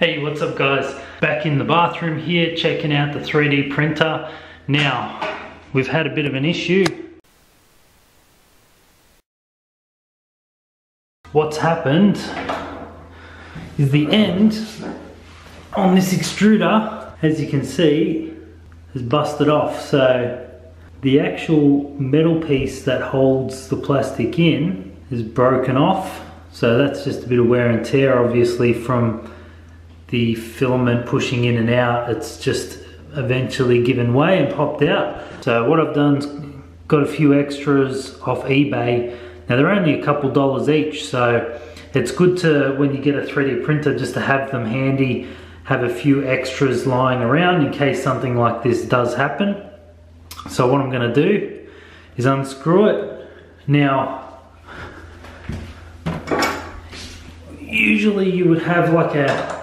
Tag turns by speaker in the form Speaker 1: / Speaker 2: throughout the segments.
Speaker 1: Hey, what's up guys? Back in the bathroom here, checking out the 3D printer. Now, we've had a bit of an issue. What's happened is the end on this extruder, as you can see, has busted off. So the actual metal piece that holds the plastic in is broken off. So that's just a bit of wear and tear obviously from the filament pushing in and out, it's just eventually given way and popped out. So what I've done is got a few extras off eBay. Now they're only a couple dollars each, so it's good to, when you get a 3D printer, just to have them handy, have a few extras lying around in case something like this does happen. So what I'm gonna do is unscrew it. Now, usually you would have like a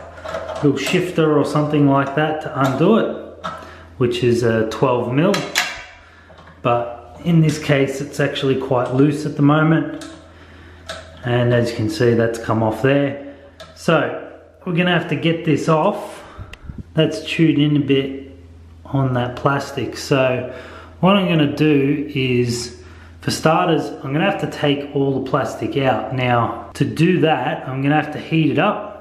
Speaker 1: little shifter or something like that to undo it, which is a 12 mil. But in this case, it's actually quite loose at the moment. And as you can see, that's come off there. So we're gonna have to get this off. That's chewed in a bit on that plastic. So what I'm gonna do is, for starters, I'm gonna have to take all the plastic out. Now, to do that, I'm gonna have to heat it up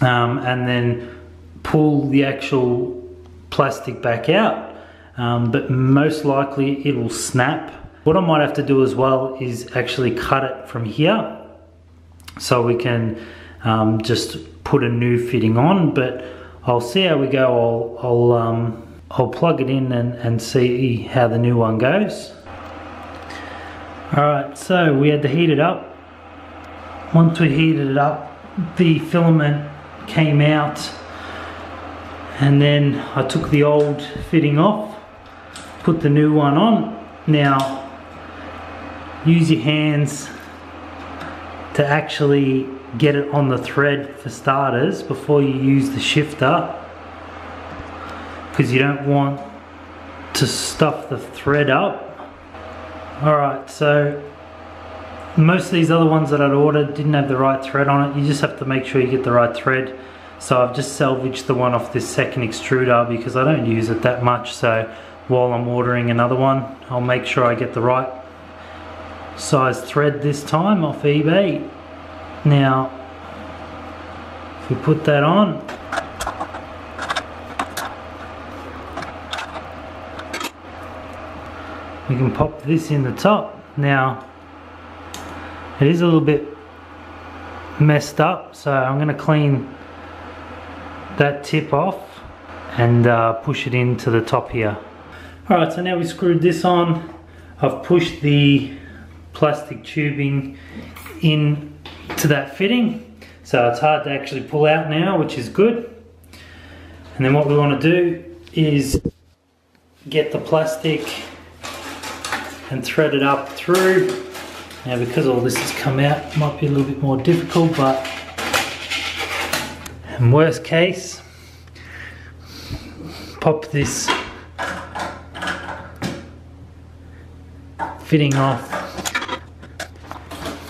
Speaker 1: um, and then pull the actual plastic back out. Um, but most likely it will snap. What I might have to do as well is actually cut it from here so we can um, just put a new fitting on. But I'll see how we go. I'll, I'll, um, I'll plug it in and, and see how the new one goes. Alright, so we had to heat it up. Once we heated it up, the filament came out. And then I took the old fitting off put the new one on. Now use your hands to actually get it on the thread for starters before you use the shifter because you don't want to stuff the thread up. Alright so most of these other ones that I'd ordered didn't have the right thread on it. You just have to make sure you get the right thread. So I've just salvaged the one off this second extruder because I don't use it that much. So while I'm ordering another one, I'll make sure I get the right size thread this time off eBay. Now, if we put that on, we can pop this in the top. Now, it is a little bit messed up, so I'm going to clean that tip off and uh, push it into the top here. Alright, so now we screwed this on. I've pushed the plastic tubing in to that fitting. So it's hard to actually pull out now, which is good. And then what we want to do is get the plastic and thread it up through now because all this has come out, it might be a little bit more difficult, but in worst case, pop this fitting off,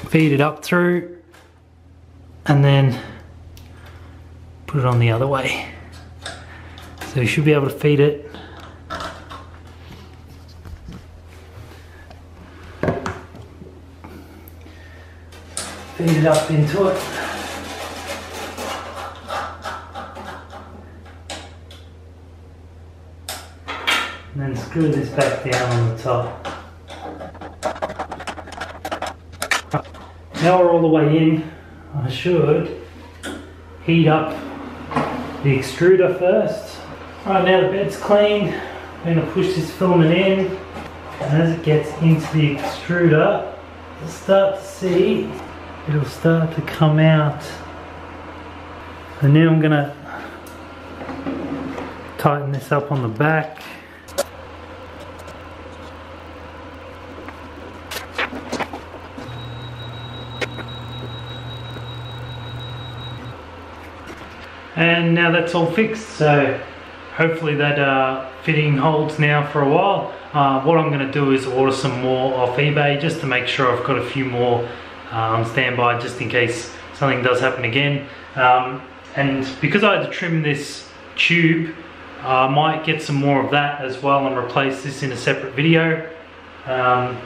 Speaker 1: feed it up through, and then put it on the other way. So you should be able to feed it feed it up into it. And then screw this back down on the top. Now we're all the way in, I should heat up the extruder first. Right now the bed's clean, I'm going to push this filament in and as it gets into the extruder, you'll start to see it'll start to come out. And now I'm gonna tighten this up on the back. And now that's all fixed so hopefully that uh, fitting holds now for a while. Uh, what I'm to do is order some more off eBay just to make sure I've got a few more um, standby just in case something does happen again. Um, and because I had to trim this tube I might get some more of that as well and replace this in a separate video. Um,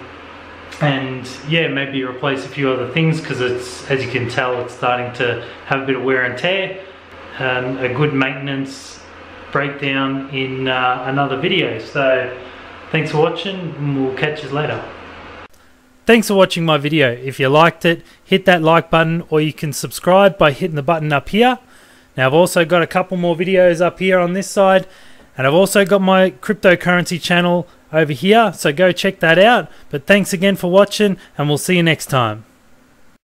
Speaker 1: and yeah maybe replace a few other things because it's as you can tell it's starting to have a bit of wear and tear. And a good maintenance breakdown in uh, another video. So thanks for watching and we'll catch you later Thanks for watching my video. If you liked it, hit that like button or you can subscribe by hitting the button up here. Now I've also got a couple more videos up here on this side and I've also got my cryptocurrency channel over here so go check that out. But thanks again for watching and we'll see you next time.